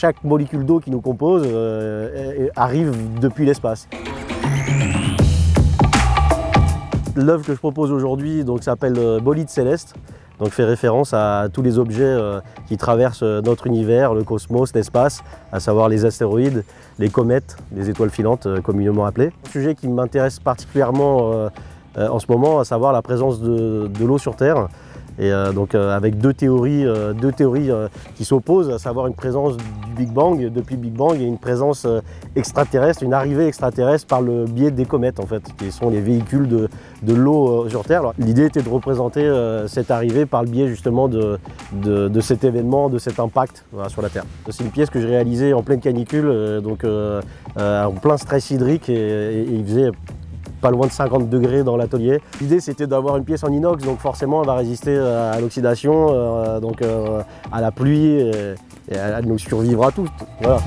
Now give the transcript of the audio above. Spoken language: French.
chaque molécule d'eau qui nous compose arrive depuis l'espace. L'œuvre que je propose aujourd'hui s'appelle Bolide Céleste donc fait référence à tous les objets euh, qui traversent euh, notre univers, le cosmos, l'espace, à savoir les astéroïdes, les comètes, les étoiles filantes euh, communément appelées. Un sujet qui m'intéresse particulièrement en ce moment, à savoir la présence de l'eau sur Terre. Et euh, donc euh, avec deux théories, euh, deux théories qui s'opposent, à savoir une présence du Big Bang, depuis Big Bang, et une présence extraterrestre, une arrivée extraterrestre par le biais des comètes en fait, qui sont les véhicules de, l'eau sur Terre. L'idée était de représenter cette arrivée par le biais justement de, cet événement, de cet impact sur la Terre. C'est une pièce que j'ai réalisée en pleine canicule, donc en plein stress hydrique, et il faisait pas loin de 50 degrés dans l'atelier. L'idée c'était d'avoir une pièce en inox, donc forcément elle va résister euh, à l'oxydation, euh, donc euh, à la pluie, et, elle nous survivra toutes. Voilà.